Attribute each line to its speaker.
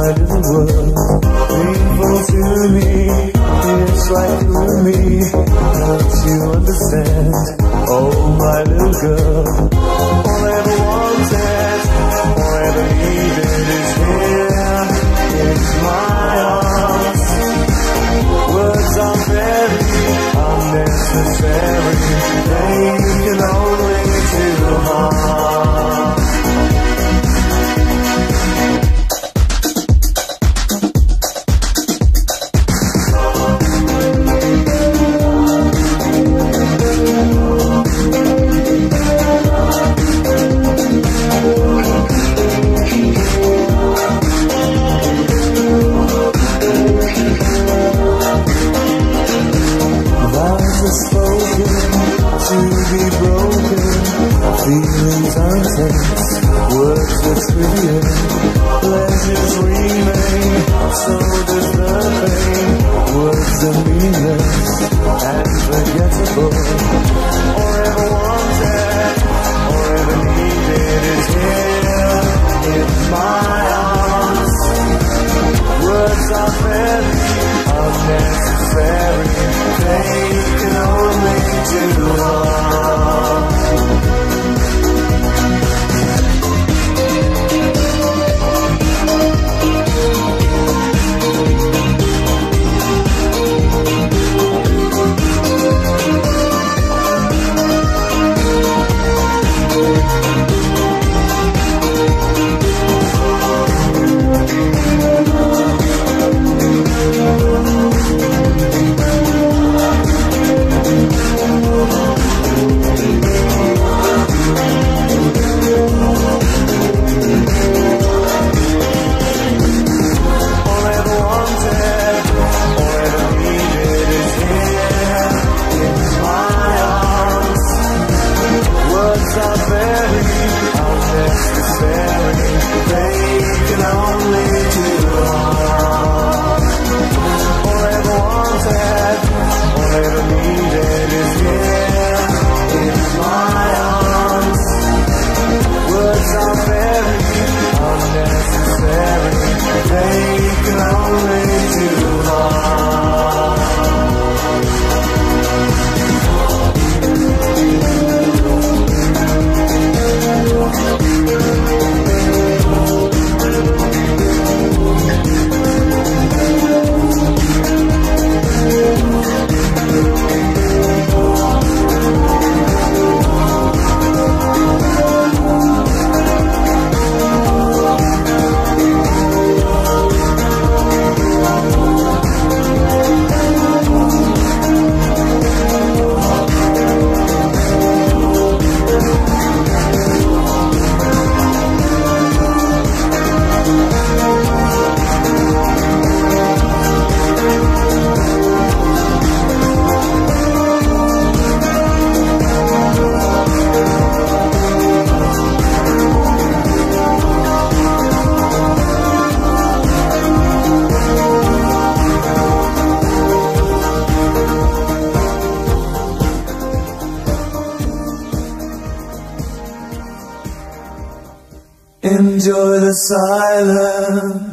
Speaker 1: side of the world. Painful to me, it's like to me. Don't you understand, oh my little girl. Enjoy the silence.